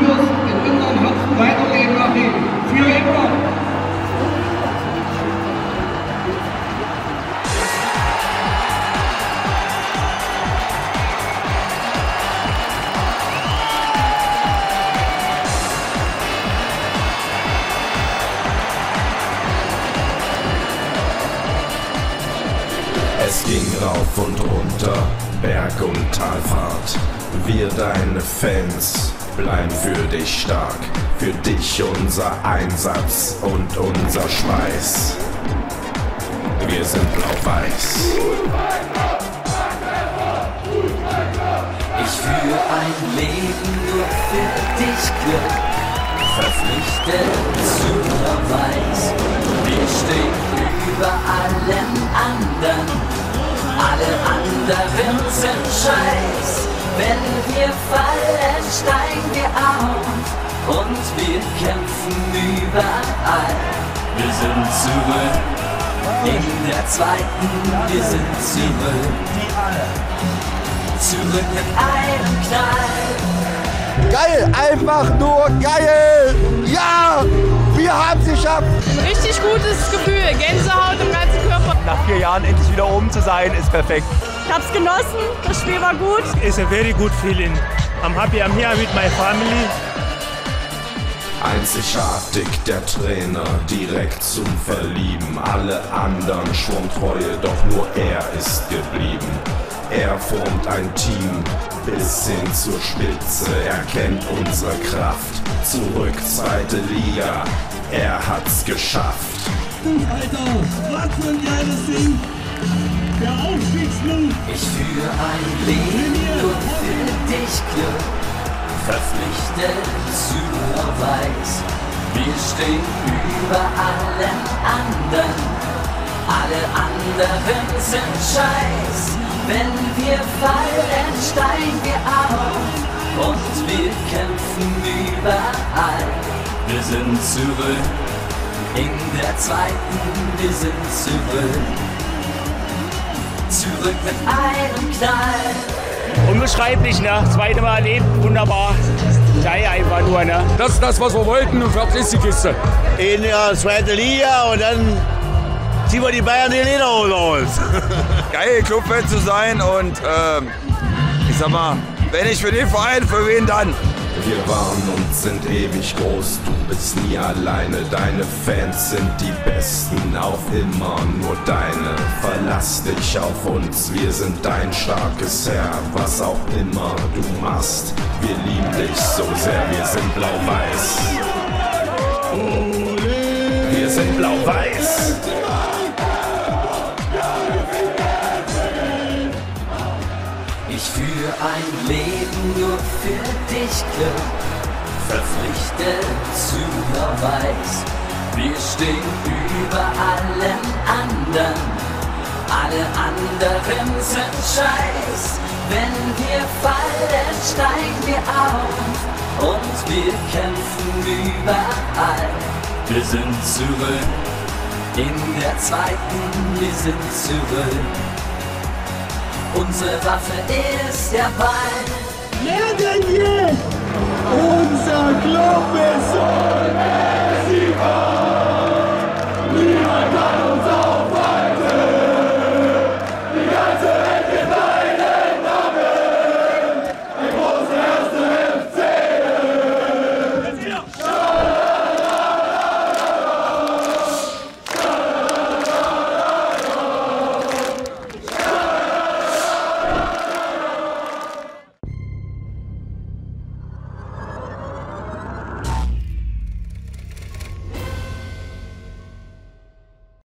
Studios in unserem Herzen weiterleben lassen. Für immer. Es ging rauf und runter, Berg- und Talfahrt. Wir deine Fans bleiben für dich stark, für dich unser Einsatz und unser Schweiß. Wir sind blau-weiß. Ich führe ein Leben nur für dich Glück, verpflichtet zu Weiß. Wir stehen über allen anderen, alle anderen sind Scheiß. Wenn wir fallen, steigen wir auf und wir kämpfen überall. Wir sind zurück in der zweiten, wir sind zurück. Zurück mit einem Knall. Geil, einfach nur geil. Ja, wir haben es geschafft. Ein richtig gutes Gefühl, Gänsehaut im ganzen Körper. Nach vier Jahren endlich wieder oben zu sein, ist perfekt. Ich hab's genossen, das Spiel war gut. It's a very good feeling. I'm happy I'm here with my family. Einzigartig der Trainer, direkt zum Verlieben. Alle anderen schwuren Treue, doch nur er ist geblieben. Er formt ein Team bis hin zur Spitze. Er kennt unsere Kraft. Zurück zweite Liga. Er hat's geschafft. Alter, was für ein geiles Ding! Der Aufstiegsflug! Ich führe ein Leben nur für dich Glück, verpflichtet zu Weiß. Wir stehen über allen anderen, alle anderen sind Scheiß. Wenn wir fallen, steigen wir auf und wir kämpfen überall. Wir sind zurück in der zweiten, wir sind zurück. Zurück mit einem Knall. Unbeschreiblich, ne? Zweite Mal erlebt, wunderbar. Geil einfach nur, ne? Das ist das, was wir wollten und fertig ist die Kiste. In der zweiten Liga und dann ziehen wir die Bayern die Lederhose aus. Geil, Clubfan zu sein und ähm, ich sag mal, wenn nicht für den Verein, für wen dann? Wir waren und sind ewig groß, du bist nie alleine. Deine Fans sind die Besten, auf immer nur deine. Verlass dich auf uns, wir sind dein starkes Herr. Was auch immer du machst, wir lieben dich so sehr. Wir sind blau-weiß. Wir sind blau-weiß. Führe ein Leben nur für dich Glück, verpflichtet zu Weiß. Wir stehen über allen anderen, alle anderen sind Scheiß. Wenn wir fallen, steigen wir auf und wir kämpfen überall. Wir sind zurück in der zweiten, wir sind zurück. Unsere Waffe ist der Ball. Denn je! Unser Club ist